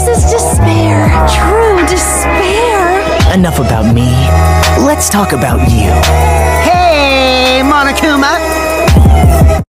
This is despair. True despair. Enough about me. Let's talk about you.